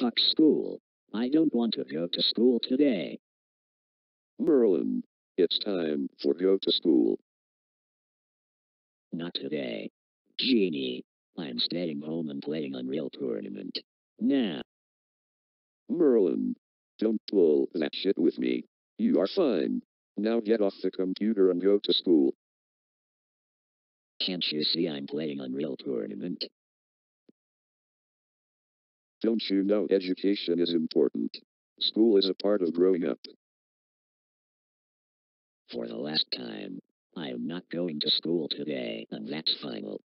Fuck school. I don't want to go to school today. Merlin, it's time for go to school. Not today. Genie, I'm staying home and playing Unreal Tournament. Now. Merlin, don't pull that shit with me. You are fine. Now get off the computer and go to school. Can't you see I'm playing Unreal Tournament? Don't you know education is important? School is a part of growing up. For the last time, I am not going to school today, and that's final.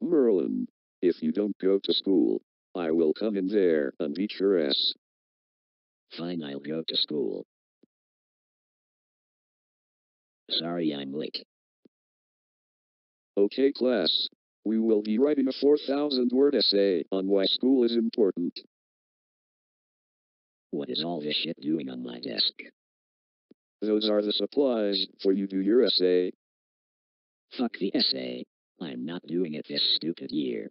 Merlin, if you don't go to school, I will come in there and beat your ass. Fine, I'll go to school. Sorry I'm late. Okay class, we will be writing a 4,000 word essay on why school is important. What is all this shit doing on my desk? Those are the supplies for you to do your essay. Fuck the essay. I'm not doing it this stupid year.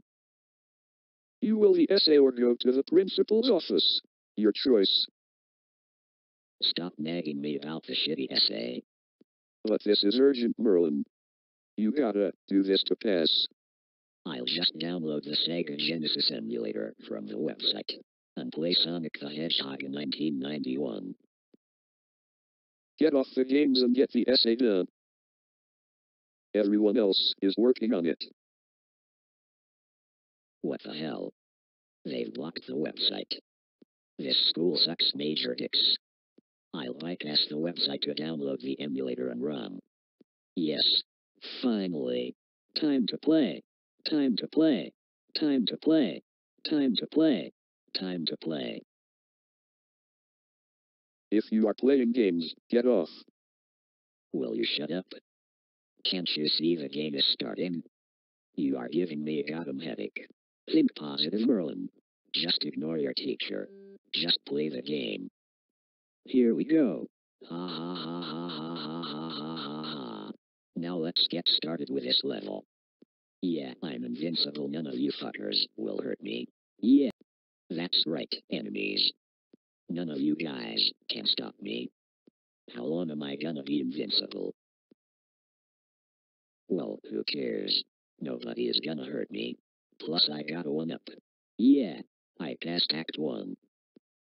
You will the essay or go to the principal's office. Your choice. Stop nagging me about the shitty essay. But this is urgent, Merlin. You gotta do this to pass. I'll just download the Sega Genesis emulator from the website and play Sonic the Hedgehog in 1991. Get off the games and get the essay done. Everyone else is working on it. What the hell? They've blocked the website. This school sucks major dicks. I'll bypass the website to download the emulator and run. Yes. Finally. Time to play. Time to play. Time to play. Time to play. Time to play. If you are playing games, get off. Will you shut up? Can't you see the game is starting? You are giving me a goddamn headache. Think positive, Merlin. Just ignore your teacher. Just play the game. Here we go. Ha ha ha ha ha ha ha ha ha ha. Now let's get started with this level. Yeah, I'm invincible. None of you fuckers will hurt me. Yeah. That's right, enemies. None of you guys can stop me. How long am I gonna be invincible? Well, who cares? Nobody is gonna hurt me. Plus I got a one up. Yeah, I passed Act 1.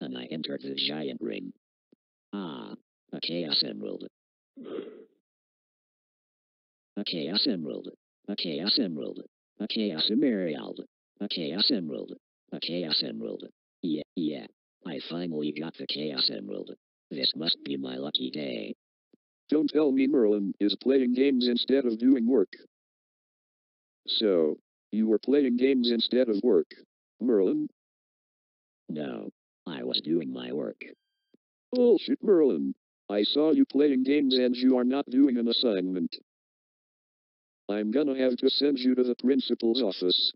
And I entered the giant ring. Ah, a Chaos Emerald. A Chaos Emerald. A Chaos Emerald. A Chaos Emerald. A Chaos Emerald. A Chaos Emerald. Yeah, yeah. I finally got the Chaos Emerald. This must be my lucky day. Don't tell me Merlin is playing games instead of doing work. So, you were playing games instead of work. Merlin? No, I was doing my work. Bullshit, Merlin. I saw you playing games and you are not doing an assignment. I'm gonna have to send you to the principal's office.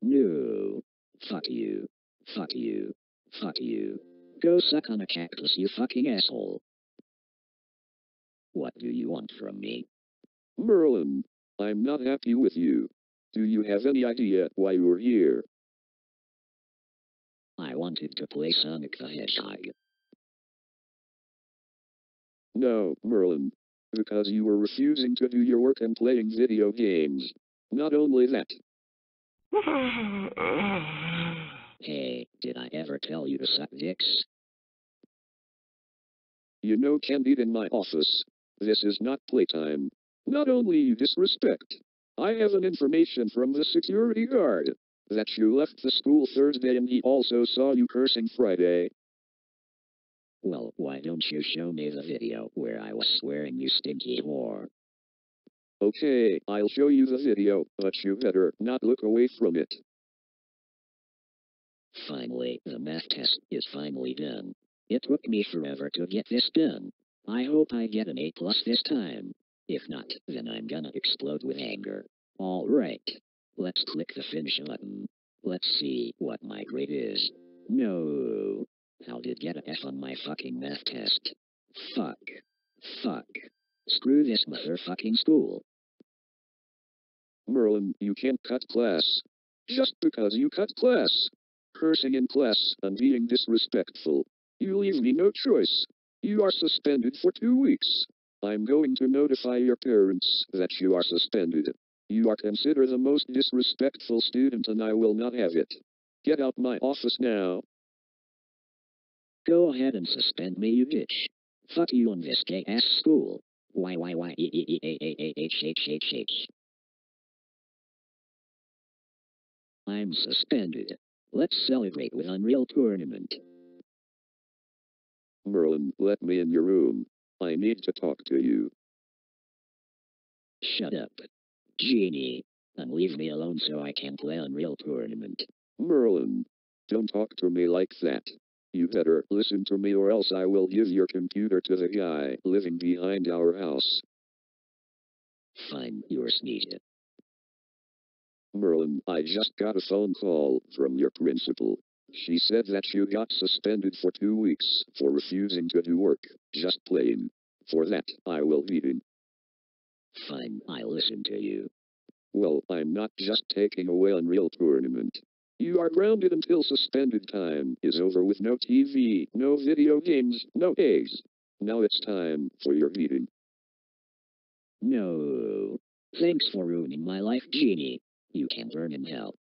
No. Fuck you. Fuck you. Fuck you. Go suck on a cactus, you fucking asshole. What do you want from me? Merlin, I'm not happy with you. Do you have any idea why you're here? I wanted to play Sonic the Hedgehog. No, Merlin. Because you were refusing to do your work and playing video games. Not only that. Hey, did I ever tell you to suck dicks? You know Candide in my office. This is not playtime. Not only you disrespect. I have an information from the security guard. That you left the school Thursday and he also saw you cursing Friday. Well, why don't you show me the video where I was swearing you stinky whore? Okay, I'll show you the video, but you better not look away from it. Finally, the math test is finally done. It took me forever to get this done. I hope I get an A plus this time. If not, then I'm gonna explode with anger. Alright. Let's click the finish button. Let's see what my grade is. No. How did get a F on my fucking math test? Fuck. Fuck. Screw this motherfucking school. Merlin, you can't cut class. Just because you cut class. Cursing in class and being disrespectful. You leave me no choice. You are suspended for two weeks. I'm going to notify your parents that you are suspended. You are considered the most disrespectful student and I will not have it. Get out my office now. Go ahead and suspend me, you bitch. Fuck you on this gay ass school. Why, why, why, e, e, e, a, a, a, h, h, h, h. I'm suspended. Let's celebrate with Unreal Tournament. Merlin, let me in your room. I need to talk to you. Shut up. Genie. And leave me alone so I can play Unreal Tournament. Merlin, don't talk to me like that. You better listen to me or else I will give your computer to the guy living behind our house. Fine, you're sneezed. Merlin, I just got a phone call from your principal. She said that you got suspended for two weeks for refusing to do work, just plain. For that, I will beat him. Fine, I'll listen to you. Well, I'm not just taking away Unreal Tournament. You are grounded until suspended time is over with no TV, no video games, no A's. Now it's time for your beating. No. Thanks for ruining my life, Genie. You can burn in hell.